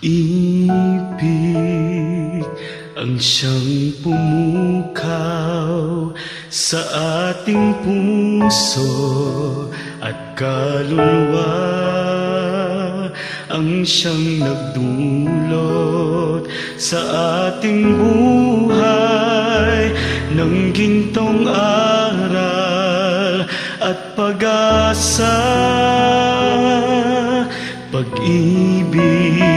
Pag-ibig ang siyang pumukaw sa ating puso at kaluluwa ang siyang nagdulot sa ating buhay ng gintong aral at pag-asa. Pag-ibig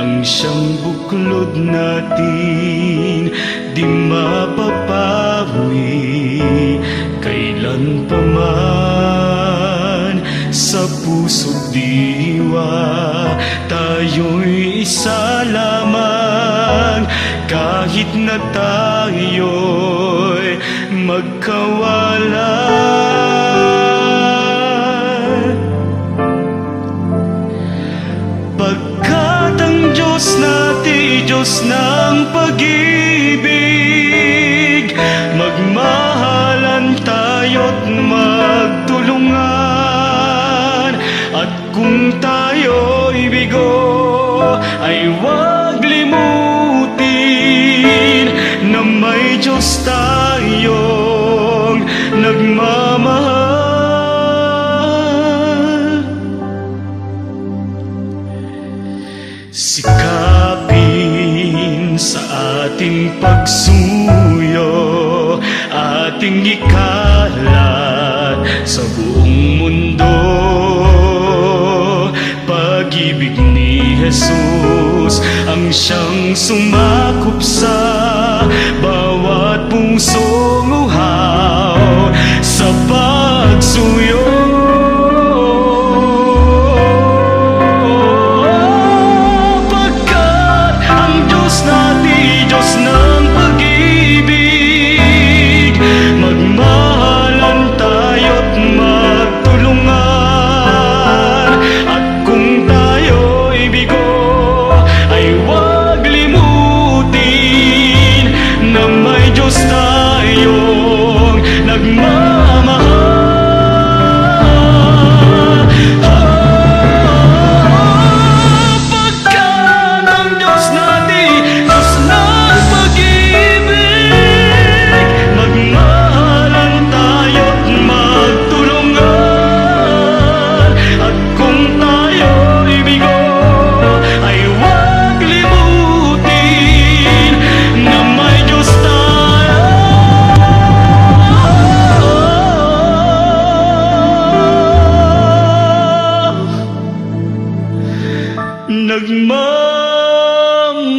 ang siyang buklod natin Di mapapawi. Kailan pa man Sa puso't diwa tayo'y isa lamang. Kahit na tayo'y magkawalan natin, Diyos ng pag-ibig Magmahalan tayo't magtulungan. At kung tayo'y bigo ay huwag limutin Na may Diyos tayong nagmamahal. Sikapin sa ating pagsuyo Ating ikalat sa buong mundo. Pag-ibig ni Jesus Ang siyang sumakop sa bawat nagmamahal